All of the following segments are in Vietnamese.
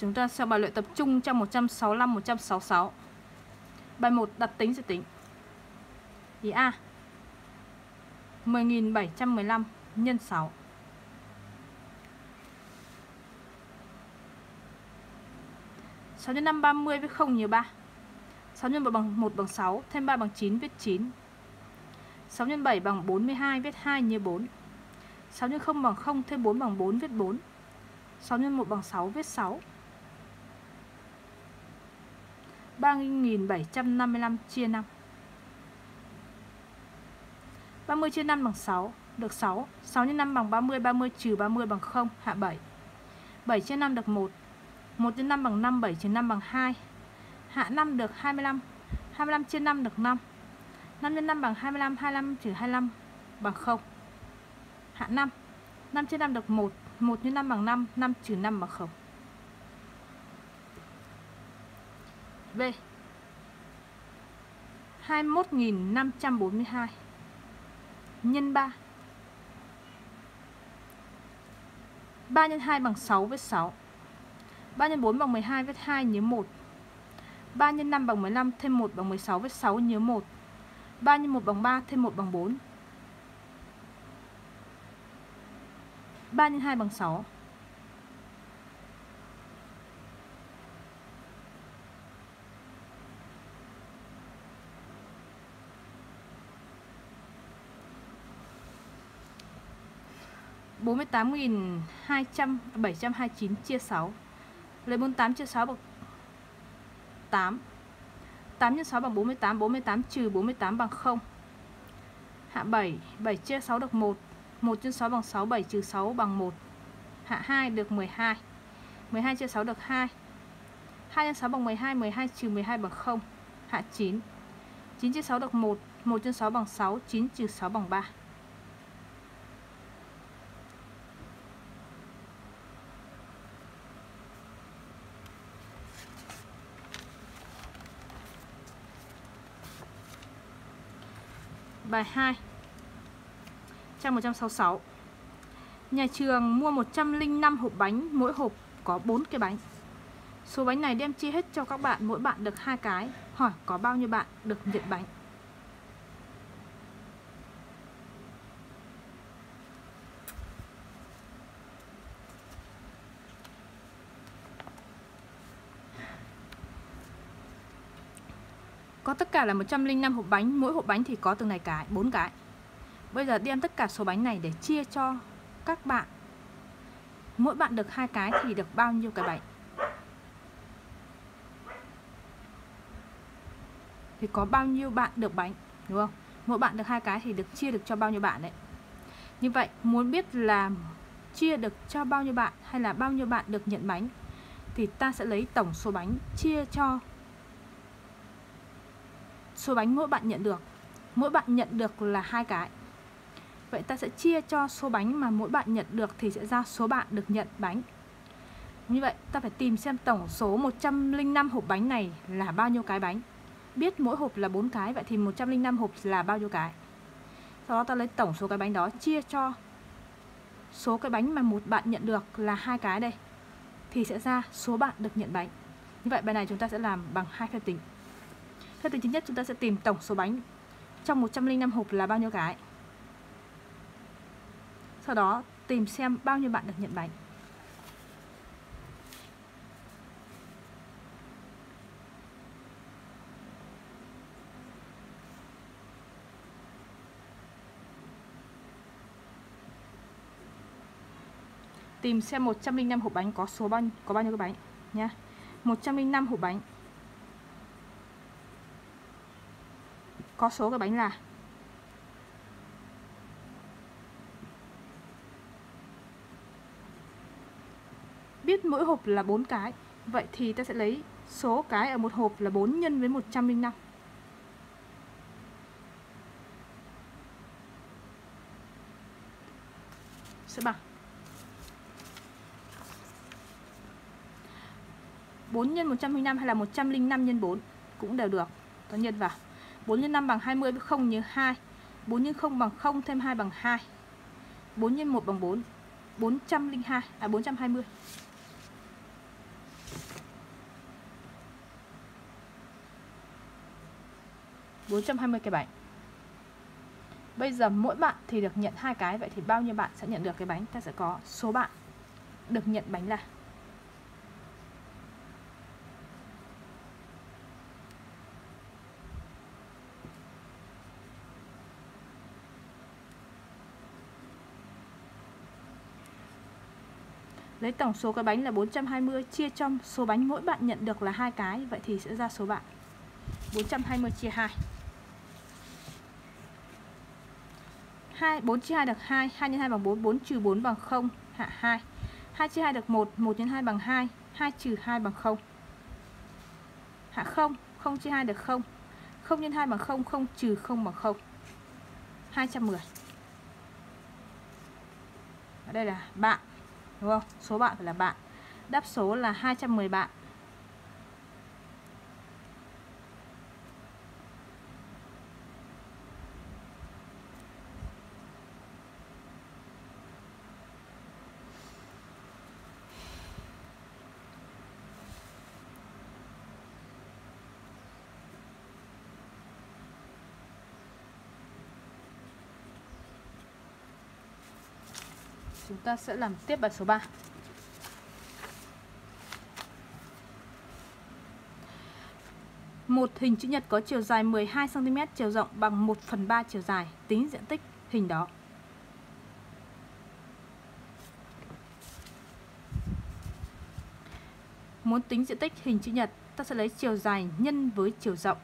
Chúng ta sẽ bài luyện tập trung trong 165 166. Bài 1 đặt tính sẽ tính. Ý A. 10715 nhân 6. sáu nhân năm ba mươi với không nhiều ba sáu nhân một bằng một bằng sáu, thêm ba bằng chín viết chín sáu nhân bảy bằng bốn mươi hai viết hai như bốn sáu nhân không bằng không, thêm bốn bằng bốn viết bốn sáu nhân một bằng sáu viết sáu 3.755 chia 5 30 chia 5 bằng 6 Được 6 6 x 5 bằng 30 30 trừ 30 bằng 0 Hạ 7 7 chia 5 được 1 1 x 5 bằng 5 7 trừ 5 bằng 2 Hạ 5 được 25 25 chia 5 được 5 5 x 5 bằng 25 25 trừ 25 bằng 0 Hạ 5 5 chia 5 được 1 1 x 5 bằng 5 5 trừ 5 bằng 0 B. 21.542 nhân 3 3 nhân 2 bằng 6 với 6 3 nhân 4 bằng 12 với 2 nhớ 1 3 nhân 5 bằng 15 thêm 1 bằng 16 với 6 nhớ 1 3 nhân 1 bằng 3 thêm 1 bằng 4 3 nhân 2 bằng 6 48.200 729 chia 6 Lấy 48 chia 6 bằng 8 8 x 6 bằng 48 48 trừ 48 bằng 0 Hạ 7 7 chia 6 được 1 1 chia 6 bằng 6 7 trừ 6 bằng 1 Hạ 2 được 12 12 chia 6 được 2 2 x 6 bằng 12 12 trừ 12 bằng 0 Hạ 9 9 chia 6 được 1 1 chia 6 bằng 6 9 trừ 6 bằng 3 Bài 2 Trang 166 Nhà trường mua 105 hộp bánh, Mỗi hộp có 4 cái bánh. Số bánh này đem chia hết cho các bạn, Mỗi bạn được hai cái. Hỏi có bao nhiêu bạn được nhận bánh. Có tất cả là 105 hộp bánh, mỗi hộp bánh thì có từng này cái, 4 cái. Bây giờ đem tất cả số bánh này để chia cho các bạn. Mỗi bạn được hai cái thì được bao nhiêu cái bánh? Thì có bao nhiêu bạn được bánh, đúng không? Mỗi bạn được hai cái thì được chia được cho bao nhiêu bạn đấy. Như vậy, muốn biết là chia được cho bao nhiêu bạn hay là bao nhiêu bạn được nhận bánh thì ta sẽ lấy tổng số bánh chia cho số bánh mỗi bạn nhận được. Mỗi bạn nhận được là hai cái. Vậy ta sẽ chia cho số bánh mà mỗi bạn nhận được thì sẽ ra số bạn được nhận bánh. Như vậy, ta phải tìm xem tổng số 105 hộp bánh này là bao nhiêu cái bánh. Biết mỗi hộp là 4 cái, vậy thì 105 hộp là bao nhiêu cái? Sau đó ta lấy tổng số cái bánh đó, chia cho số cái bánh mà một bạn nhận được là hai cái đây, thì sẽ ra số bạn được nhận bánh. Như vậy, bài này chúng ta sẽ làm bằng hai phép tính theo tính thứ nhất chúng ta sẽ tìm tổng số bánh trong 105 hộp là bao nhiêu cái. Sau đó tìm xem bao nhiêu bạn được nhận bánh. Tìm xem 105 hộp bánh có số bao, có bao nhiêu cái bánh nhá. 105 hộp bánh có số cái bánh là. Biết mỗi hộp là 4 cái, vậy thì ta sẽ lấy số cái ở một hộp là 4 nhân với 105 sẽ bằng. 4 nhân 105 hay là 105 nhân 4 cũng đều được. Ta nhân vào. 4 x 5 bằng 20 với 0 nhớ 2 4 x 0 bằng 0 thêm 2 bằng 2 4 x 1 bằng 4 402 à 420 420 cái bánh. Bây giờ mỗi bạn thì được nhận hai cái, Vậy thì bao nhiêu bạn sẽ nhận được cái bánh? Ta sẽ có số bạn được nhận bánh là Lấy tổng số cái bánh là 420 chia trong số bánh mỗi bạn nhận được là hai cái, vậy thì sẽ ra số bạn 420 chia 2. 2 4 chia 2 được 2, 2 nhân 2 bằng 4, 4 trừ 4 bằng 0, hạ 2. 2 chia 2 được 1, 1 nhân 2 bằng 2, 2 trừ 2 bằng 0. Hạ 0, 0 chia 2 được 0. 0 nhân 2 bằng 0, 0 trừ 0 bằng 0. 210. Ở đây là bạn đúng không? Số bạn phải là bạn. Đáp số là 210 bạn. Chúng ta sẽ làm tiếp bài số 3 Một hình chữ nhật có chiều dài 12cm, chiều rộng bằng 1 phần 3 chiều dài Tính diện tích hình đó. Muốn tính diện tích hình chữ nhật, ta sẽ lấy chiều dài nhân với chiều rộng.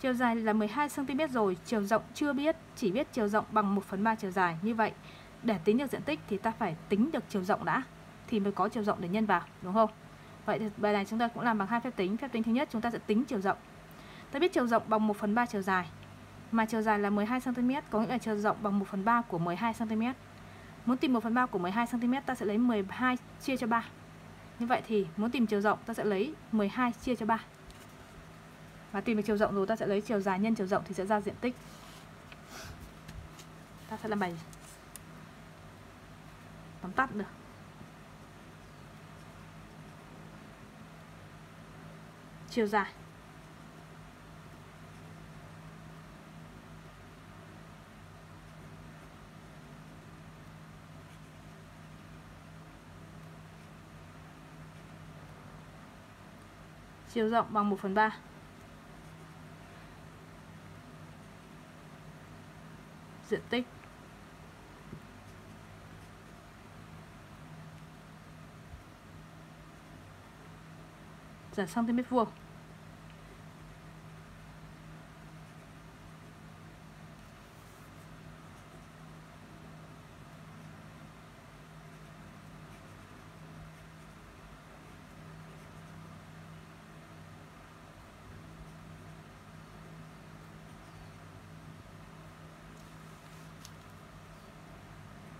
Chiều dài là 12cm rồi, chiều rộng chưa biết, chỉ biết chiều rộng bằng 1 phần 3 chiều dài Như vậy, để tính được diện tích thì ta phải tính được chiều rộng đã, thì mới có chiều rộng để nhân vào, đúng không? Vậy thì bài này chúng ta cũng làm bằng hai phép tính. Phép tính thứ nhất, chúng ta sẽ tính chiều rộng. Ta biết chiều rộng bằng 1 phần 3 chiều dài, mà chiều dài là 12 cm có nghĩa là chiều rộng bằng 1 phần 3 của 12 cm muốn tìm 1 phần 3 của 12 cm ta sẽ lấy 12 chia cho 3 như vậy thì muốn tìm chiều rộng, ta sẽ lấy 12 chia cho 3 và tìm được chiều rộng rồi, ta sẽ lấy chiều dài nhân chiều rộng thì sẽ ra diện tích. Ta sẽ làm bài tóm tắt được. Chiều dài. Chiều rộng bằng 1 phần 3 diện tích. Giờ cm vuông.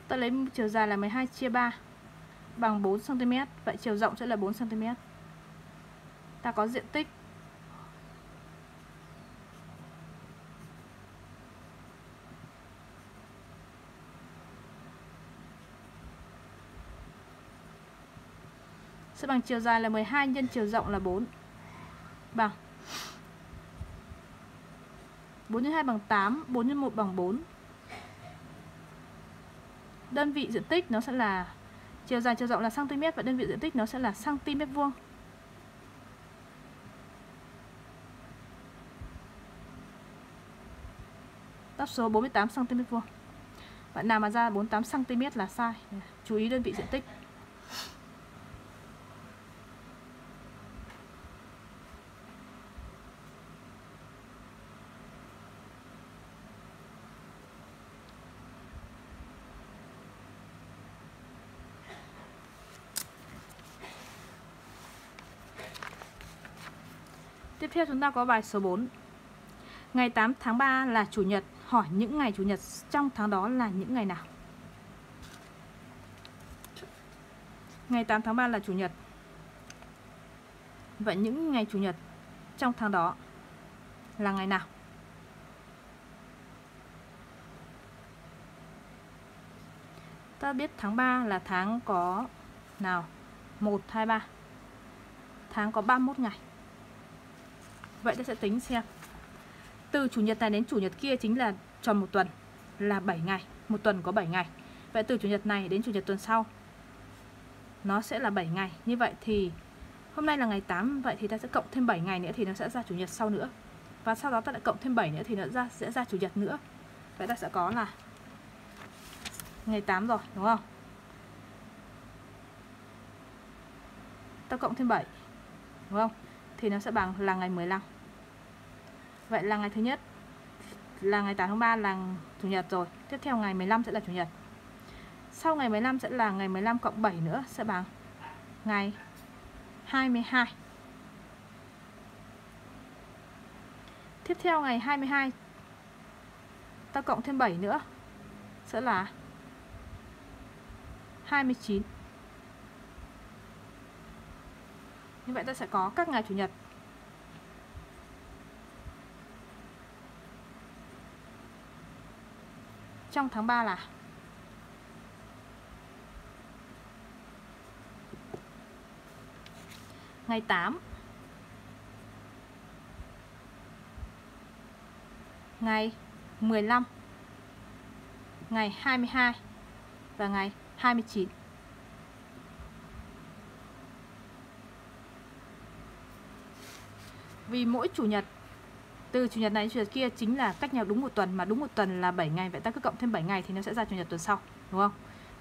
Ta lấy chiều dài là 12 chia 3 bằng 4 cm, vậy chiều rộng sẽ là 4 cm ta có diện tích. Sẽ bằng chiều dài là 12 nhân chiều rộng là 4 bằng. 4 x 2 bằng 8 4 x 1 bằng 4 đơn vị diện tích nó sẽ là chiều dài chiều rộng là cm và đơn vị diện tích nó sẽ là cm vuông. Đáp số 48 cm vuông. Bạn nào mà ra 48 cm là sai. Chú ý đơn vị diện tích. Tiếp theo chúng ta có bài số 4. Ngày 8 tháng 3 là chủ nhật hỏi những ngày chủ nhật trong tháng đó là những ngày nào? Ngày 8 tháng 3 là chủ nhật. Vậy những ngày chủ nhật trong tháng đó là ngày nào? Ta biết tháng 3 là tháng có nào? 1, 2, 3 Tháng có 31 ngày. Vậy ta sẽ tính xem từ chủ nhật này đến chủ nhật kia chính là tròn một tuần, là 7 ngày, một tuần có 7 ngày. Vậy từ chủ nhật này đến chủ nhật tuần sau, nó sẽ là 7 ngày. Như vậy thì hôm nay là ngày 8 vậy thì ta sẽ cộng thêm 7 ngày nữa thì nó sẽ ra chủ nhật sau nữa. Và sau đó ta lại cộng thêm 7 nữa thì nó ra, sẽ ra chủ nhật nữa. Vậy ta sẽ có là ngày 8 rồi, đúng không? Ta cộng thêm 7 đúng không? Thì nó sẽ bằng là ngày 15 vậy là ngày thứ nhất, là ngày 8 tháng 3 là chủ nhật rồi. Tiếp theo ngày 15 sẽ là chủ nhật. Sau ngày 15 sẽ là ngày 15 cộng 7 nữa sẽ bằng ngày 22 Tiếp theo ngày 22 Ta cộng thêm 7 nữa Sẽ là 29 Như vậy ta sẽ có các ngày Chủ nhật. Trong tháng 3 là? Ngày 8 Ngày 15 Ngày 22 Và ngày 29 Vì mỗi chủ nhật từ chủ nhật này đến chủ nhật kia chính là cách nhau đúng một tuần mà đúng một tuần là 7 ngày vậy ta cứ cộng thêm 7 ngày thì nó sẽ ra chủ nhật tuần sau đúng không?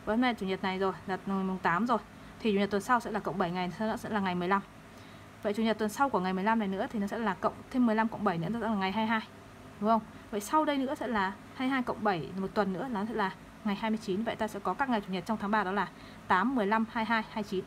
Và hôm nay chủ nhật này rồi là mùng 8 rồi thì chủ nhật tuần sau sẽ là cộng 7 ngày sau đó sẽ là ngày 15. Vậy chủ nhật tuần sau của ngày 15 này nữa thì nó sẽ là cộng thêm 15 cộng 7 nữa sẽ là ngày 22. Đúng không? Vậy sau đây nữa sẽ là 22 cộng 7 một tuần nữa nó sẽ là ngày 29. Vậy ta sẽ có các ngày chủ nhật trong tháng 3 đó là 8, 15, 22, 29.